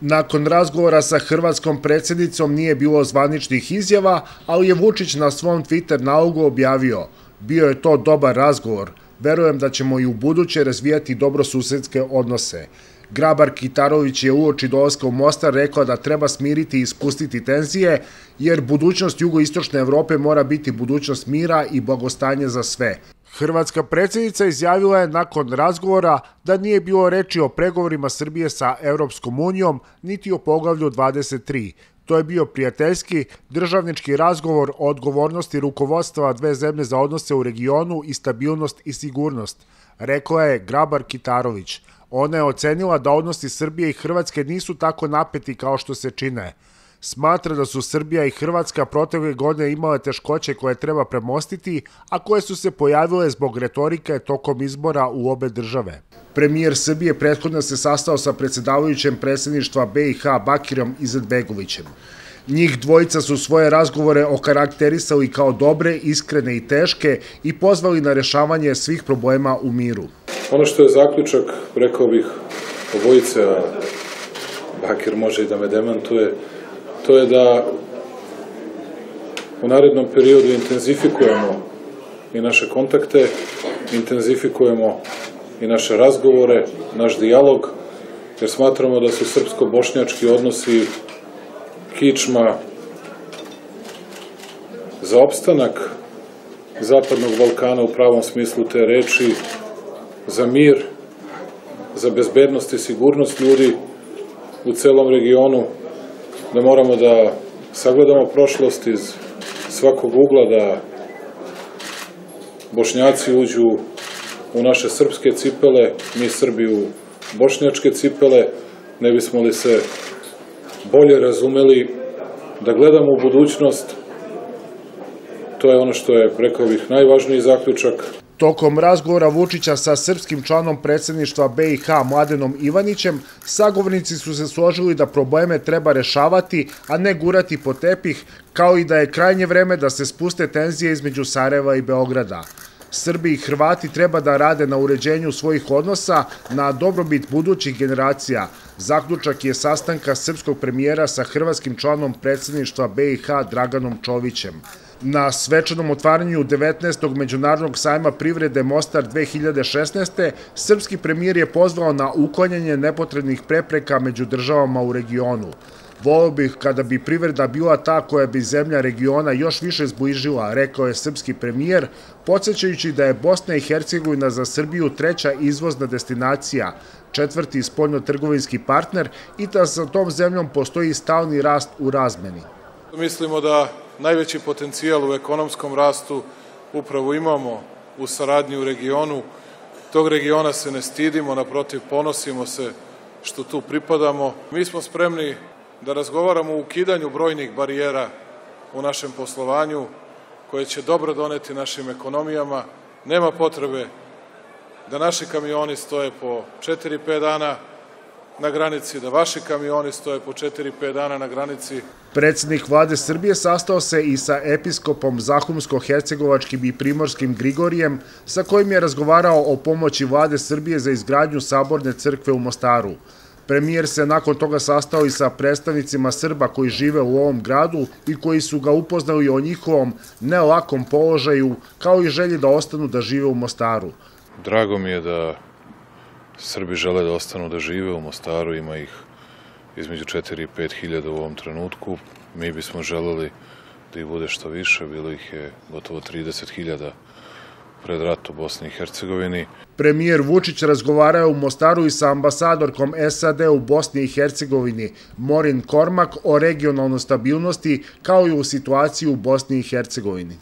Nakon razgovora sa hrvatskom predsjednicom nije bilo zvaničnih izjava, ali je Vučić na svom Twitter nalogu objavio Bio je to dobar razgovor, verujem da ćemo i u buduće razvijati dobrosusedske odnose. Grabar Kitarović je uoči dolaska u Mostar rekla da treba smiriti i spustiti tenzije, jer budućnost jugoistočne Evrope mora biti budućnost mira i blagostanja za sve. Hrvatska predsjednica izjavila je nakon razgovora da nije bilo reči o pregovorima Srbije sa Europskom unijom, niti o poglavlju 23. To je bio prijateljski, državnički razgovor o odgovornosti rukovodstva dve zemlje za odnose u regionu i stabilnost i sigurnost, rekla je Grabar Kitarović. Ona je ocenila da odnosi Srbije i Hrvatske nisu tako napeti kao što se čine. Smatra da su Srbija i Hrvatska protekle godine imale teškoće koje treba premostiti, a koje su se pojavile zbog retorike tokom izbora u obe države. Premijer Srbije prethodno se sastao sa predsedavajućem predsedništva BiH Bakirom Izetbegovićem. Njih dvojica su svoje razgovore okarakterisali kao dobre, iskrene i teške i pozvali na rešavanje svih problema u miru. Ono što je zaključak, rekao bih, obojice, a Bakir može i da me demantuje, to je da u narednom periodu intenzifikujemo i naše kontakte, intenzifikujemo i naše razgovore, naš dijalog, jer smatramo da su srpsko-bošnjački odnosi kičma za opstanak Zapadnog Balkana u pravom smislu te reči, za mir, za bezbednost i sigurnost ljudi u celom regionu, da moramo da sagledamo prošlost iz svakog ugla, da bošnjaci uđu u naše srpske cipele, mi Srbi u bošnjačke cipele, ne bismo li se bolje razumeli, da gledamo u budućnost, to je ono što je, rekao bih, najvažniji zaključak. Tokom razgovora Vučića sa srpskim članom predsedništva BiH Mladenom Ivanićem, sagovornici su se složili da probleme treba rešavati, a ne gurati po tepih, kao i da je krajnje vreme da se spuste tenzije između Sarajeva i Beograda. Srbi i Hrvati treba da rade na uređenju svojih odnosa na dobrobit budućih generacija. Zaključak je sastanka srpskog premijera sa hrvatskim članom predsedništva BiH Draganom Čovićem. Na svečanom otvaranju 19. Međunarodnog sajma privrede Mostar 2016. srpski premijer je pozvao na uklanjanje nepotrebnih prepreka među državama u regionu. Volio bih kada bi privreda bila ta koja bi zemlja regiona još više zbližila, rekao je srpski premijer, podsjećajući da je Bosna i Hercegovina za Srbiju treća izvozna destinacija, četvrti spoljno-trgovinski partner i da sa tom zemljom postoji stalni rast u razmeni. Mislimo da najveći potencijal u ekonomskom rastu upravo imamo u saradnji u regionu. Tog regiona se ne stidimo, naprotiv ponosimo se što tu pripadamo. Mi smo spremni da razgovaramo o ukidanju brojnih barijera u našem poslovanju koje će dobro doneti našim ekonomijama. Nema potrebe da naši kamioni stoje po 4-5 dana na granici, da vaši kamioni stoje po 4-5 dana na granici. Predsednik vlade Srbije sastao se i sa episkopom Zahumsko-Hercegovačkim i Primorskim Grigorijem, sa kojim je razgovarao o pomoći vlade Srbije za izgradnju saborne crkve u Mostaru. Premijer se nakon toga sastao i sa predstavnicima Srba koji žive u ovom gradu i koji su ga upoznali o njihovom nelakom položaju, kao i želji da ostanu da žive u Mostaru. Drago mi je da Srbi žele da ostanu da žive u Mostaru, ima ih između 4 i 5 hiljada u ovom trenutku. Mi bismo želeli da ih bude što više, bilo ih je gotovo 30 hiljada pred rat u Bosni i Hercegovini. Premijer Vučić razgovarao u Mostaru i sa ambasadorkom SAD u Bosni i Hercegovini Morin Kormak o regionalnoj stabilnosti kao i u situaciji u Bosni i Hercegovini.